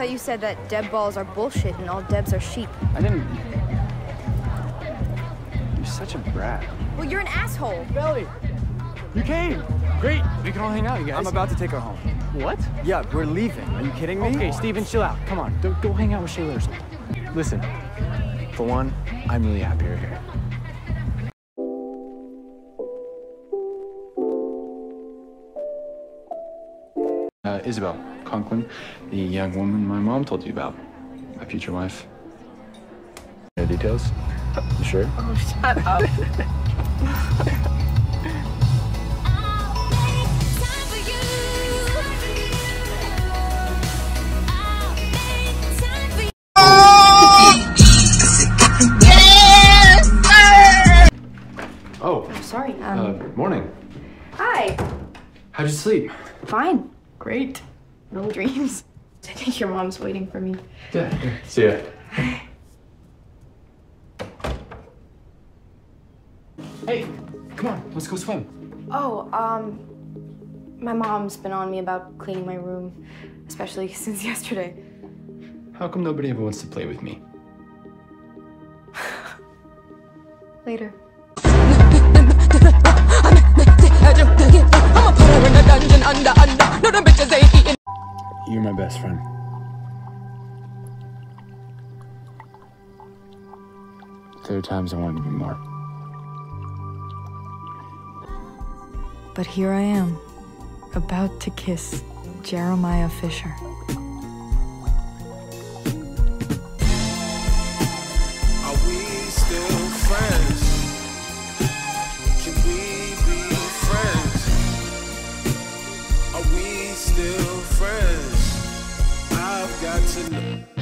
thought you said that Deb balls are bullshit and all Debs are sheep. I didn't. You're such a brat. Well, you're an asshole. Belly, you came. Great. We can all hang out, you guys. I'm about to take her home. What? Yeah, we're leaving. Are you kidding me? Okay, Steven, chill out. Come on. Go, go hang out with Shayla or something. Listen, for one, I'm really happy you're here. Uh, Isabel Conklin, the young woman my mom told you about, my future wife. No details? You sure? Oh, shut up. Oh, I'm sorry. uh, Um, morning. hi. How'd you sleep? Fine. Great. No dreams. I think your mom's waiting for me. Yeah. See ya. Hey, come on, let's go swim. Oh, um, my mom's been on me about cleaning my room, especially since yesterday. How come nobody ever wants to play with me? Later. best friend. There are times I wanted to be more. But here I am, about to kiss Jeremiah Fisher. Are we still friends? Can we be friends? Are we still friends? I've got to know.